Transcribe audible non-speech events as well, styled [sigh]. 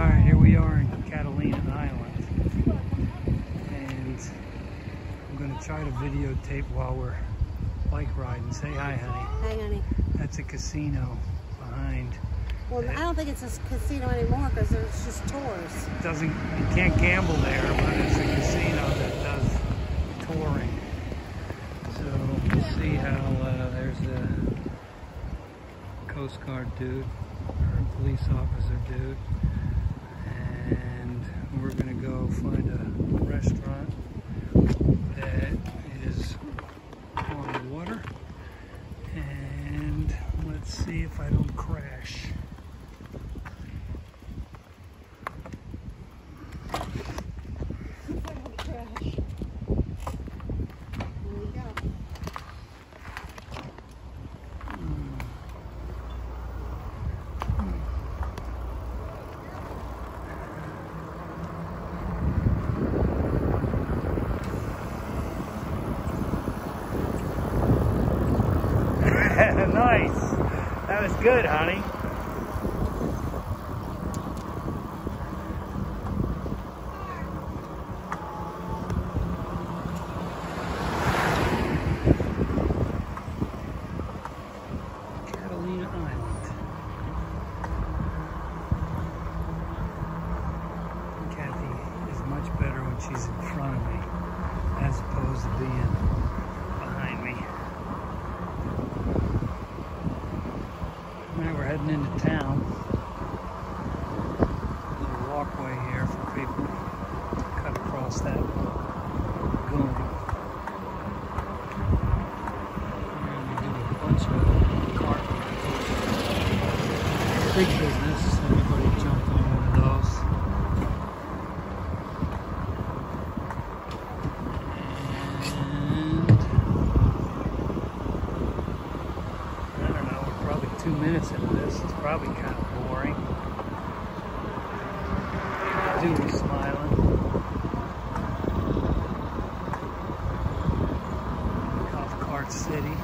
Alright, here we are in Catalina Island. And I'm going to try to videotape while we're bike riding. Say hi, honey. Hey, honey. That's a casino behind. Well, I don't think it's a casino anymore because there's just tours. It doesn't, you can't gamble there, but it's a casino that does touring. So we'll see how uh, there's a Coast Guard dude, or a police officer dude. And we're gonna go find a restaurant that is on the water. And let's see if I don't crash. Hmm. [laughs] nice. That was good, honey. Kathy is much better when she's in front of me as opposed to being behind me. Now we're heading into town. A little walkway here for people to cut across that lagoon. And we do a bunch of cart Big business. Everybody jumped on one of those. We're two minutes into this is probably kind of boring. Doodle smiling. Golf cart city.